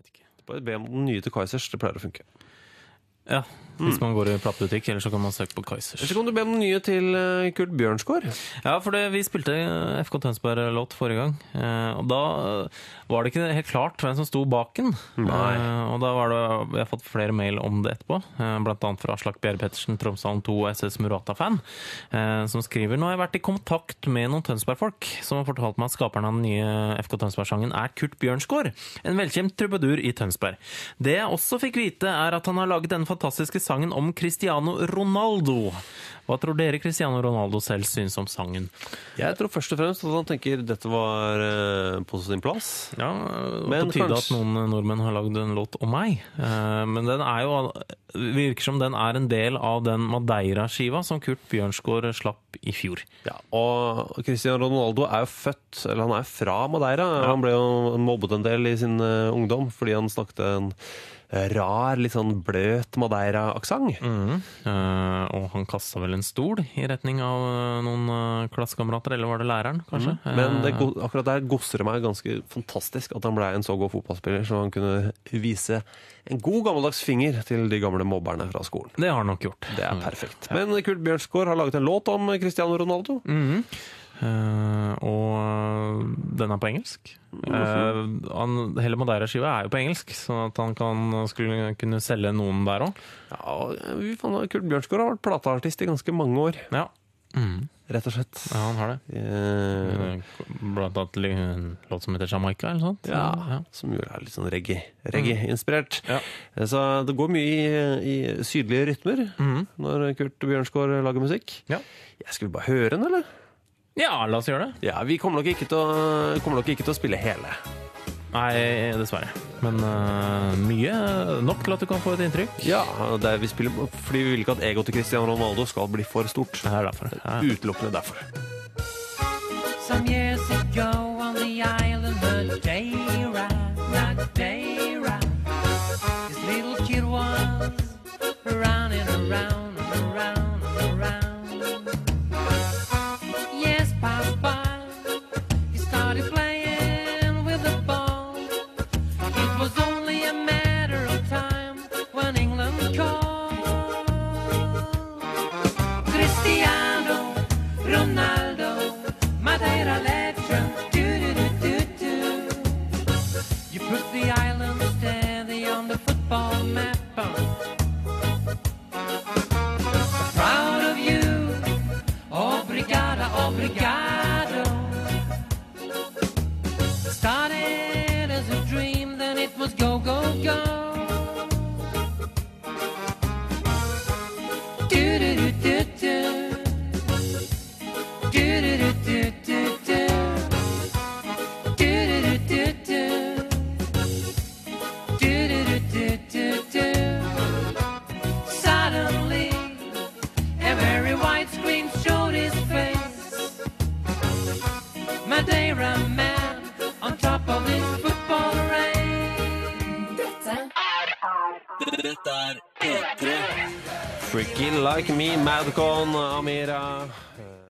vet ikke. Bare be om den nye til Kaizers. Det pleier å funke. Ja, hvis man går i platebutikk, eller så kan man søke på Kaizers. så kan du be om nye til eh, Kurt Bjørnsgaard. Ja, for det, vi spilte FK Tønsberg-låt forrige gang, eh, og da eh, var det ikke helt klart hvem som sto bak den. Og da var det, vi har fått flere mail om det etterpå, blant annet fra Aslak Bjerre Pettersen, Tromsdalen 2 og SS Murata-fan, som skriver Nå har jeg vært i kontakt med noen Tønsberg-folk som har fortalt meg at skaperen av den nye FK Tønsberg-sangen er Kurt Bjørnsgaard, en velkjent trubadur i Tønsberg. Det jeg også fikk vite, er at han har laget denne fantastiske sangen om Cristiano Ronaldo. Hva tror dere Cristiano Ronaldo selv syns om sangen? Jeg tror først og fremst at han tenker dette var eh, på sin plass. Ja, Men På tide kanskje- at noen nordmenn har lagd en låt om meg. Eh, Men den er jo virker som den er en del av den Madeira-skiva som Kurt Bjørnsgaard slapp i fjor. Ja, og Cristiano Ronaldo er jo født, eller han er fra Madeira. Han ble jo mobbet en del i sin eh, ungdom fordi han snakket en rar, litt sånn bløt Madeira-aksent. Eh, og han kasta vel en stol i retning av eh, noen uh, klassekamerater, eller var det læreren, kanskje? Men det, Eh, akkurat der gosser det meg ganske fantastisk at han ble en så god fotballspiller, så han kunne vise en god gammeldags finger til de gamle mobberne fra skolen. det har han nok gjort. Det er perfekt. Men Kurt Bjørnsgaard har laget en låt om Cristiano Ronaldo. Mhm. Eh, og den er på engelsk. Eh, han, hele Madeira-skiva er jo på engelsk, så at han kan, skulle kunne selge noen der òg. Ja, vi Kurt Bjørnsgaard har vært plateartist i ganske mange år, Ja. Mm. rett og slett. ja, han har det. Uh, Blant annet en låt som heter Jamaica, eller sånt. Ja, som jo er litt sånn reggae- reggae-inspirert. Ja. Eh, Så det går mye i, i sydlige rytmer når Kurt Bjørnsgaard lager musikk. Ja. Jeg skulle bare høre den, eller? Ja, la oss gjøre det. Ja, Vi kommer nok ikke til å, kommer nok ikke til å spille hele. Nei, dessverre. Men uh, mye nok til at du kan få et inntrykk. Ja, det er, vi spiller Fordi vi vil ikke at egoet til Cristiano Ronaldo skal bli for stort. Det er derfor. Ja. Utelukkende derfor. Som years go, go, go. Do do do do do. Do do do do do do. Do do do do do. Suddenly, a very screen showed his face. Madeira. Freaky Like Me, Madcon, Amira.